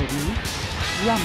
人，让路。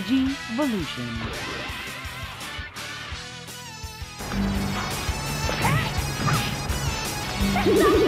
Digivolution. Hey!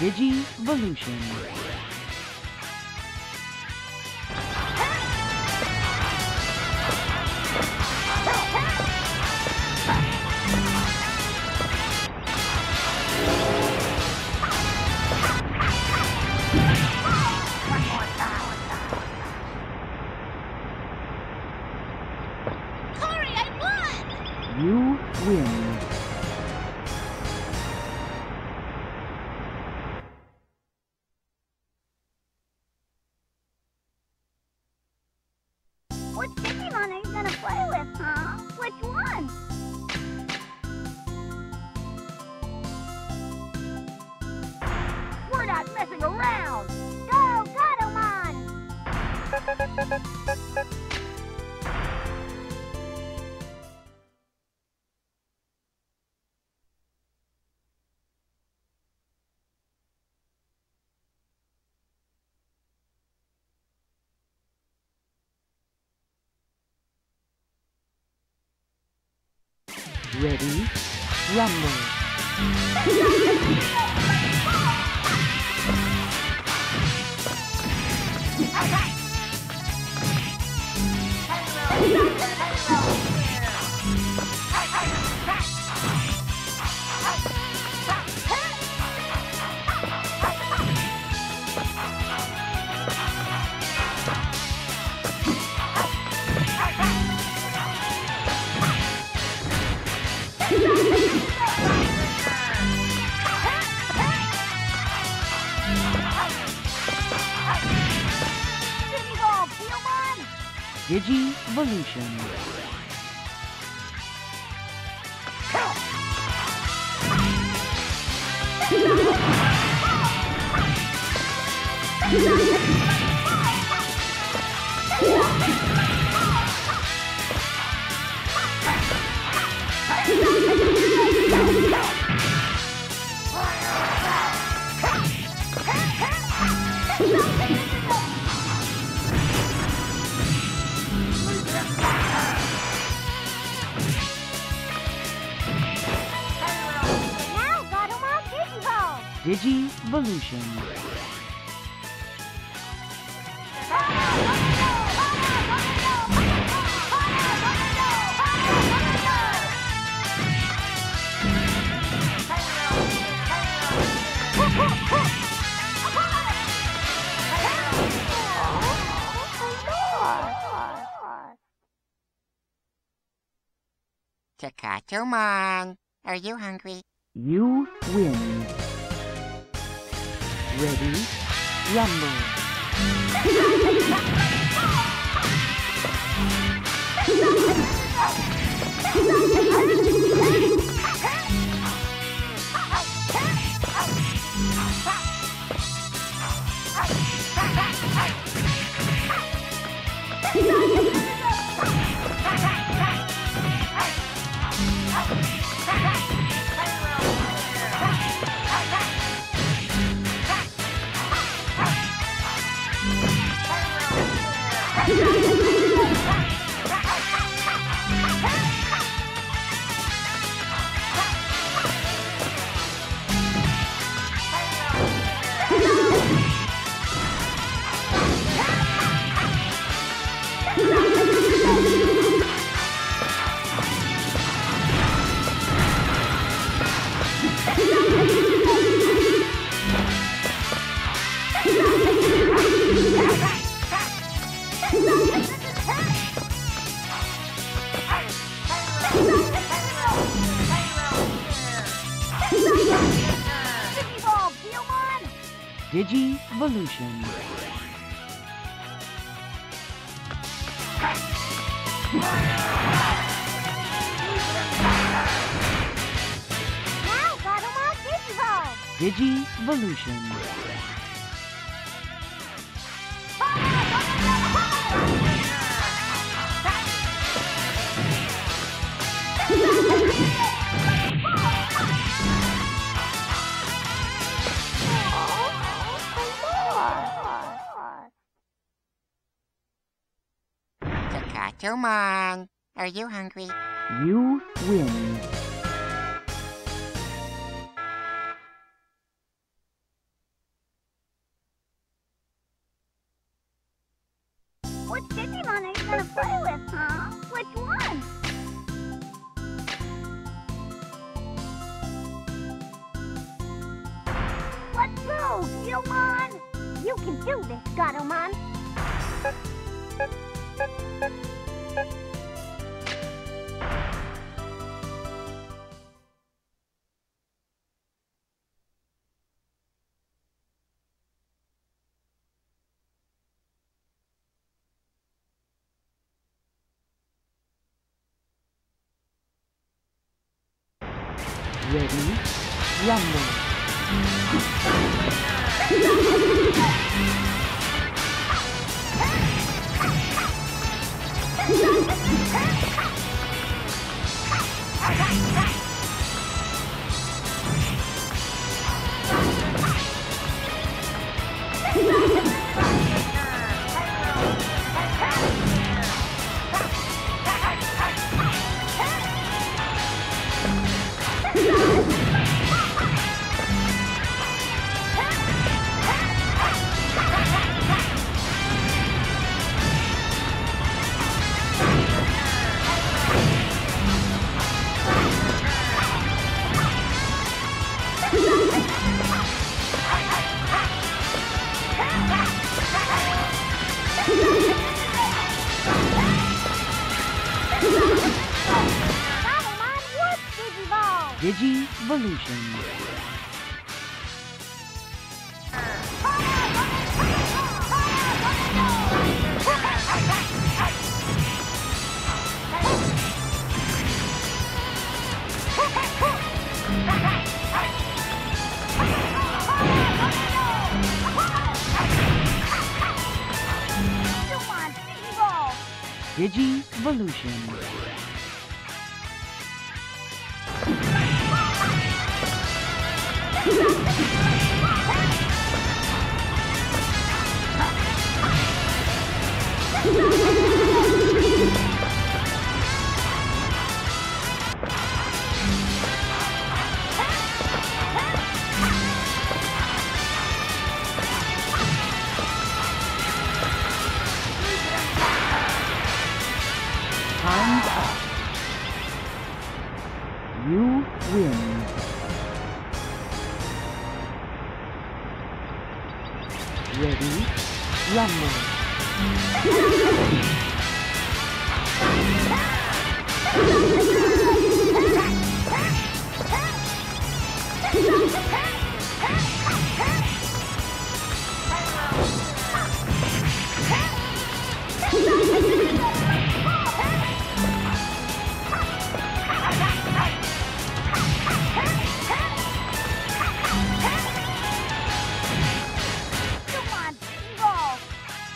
Digivolution. You win. Ready, rumble. Digivolution. Now, Digivolution. Takatomon, are you hungry? You win. Ready? Rumble. Digiball, Guilmon! Digivolution. Now, Digiball! Digivolution. Takatomon, are you hungry? You win. Which Digimon are you gonna play with, huh? Which one? Let's go, Guilmon! You can do this, Gatomon! Ready? Rumble. Ha ha ha! Digivolution. Digivolution. Ha ha ha! ready, rumble. Ha!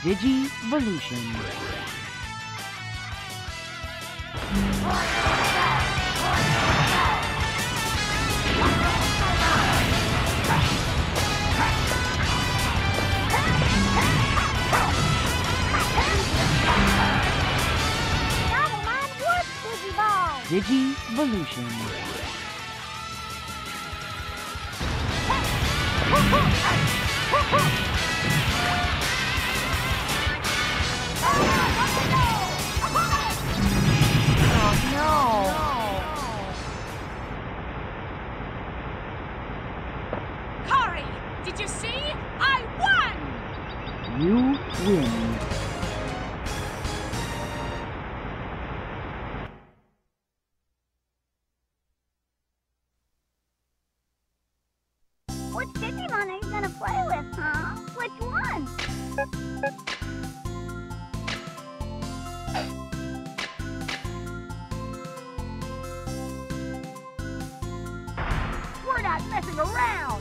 Digivolution. Digivolution. messing around!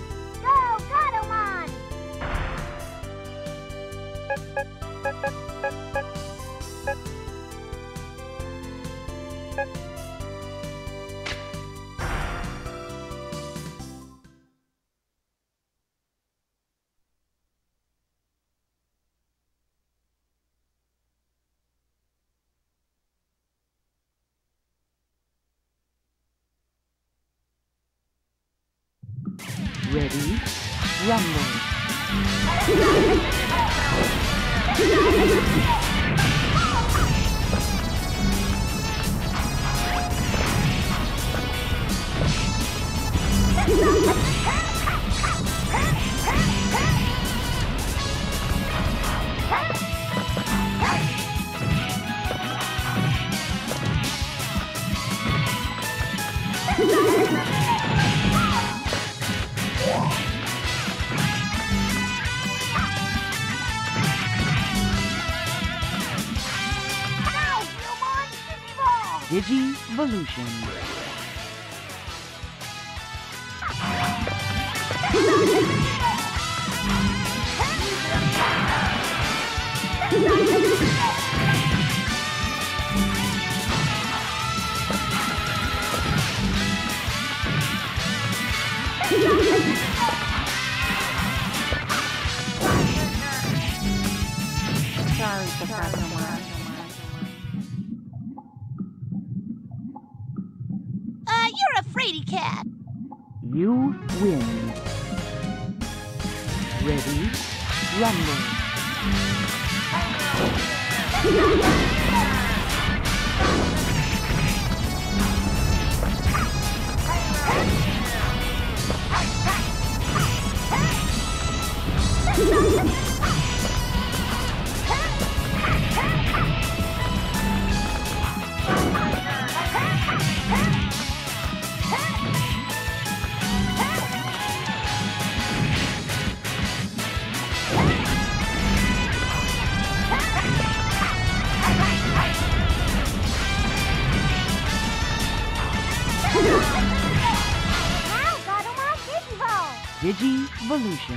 Ready? Rumble. Digivolution. Digivolution.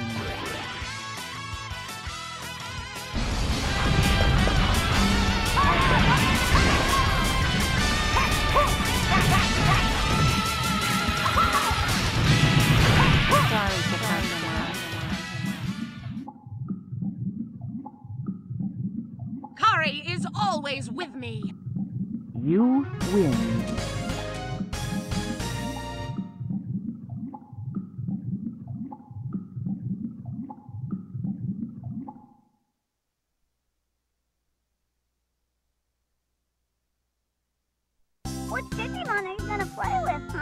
Sorry for customer. Kari is always with me. You win. Play with?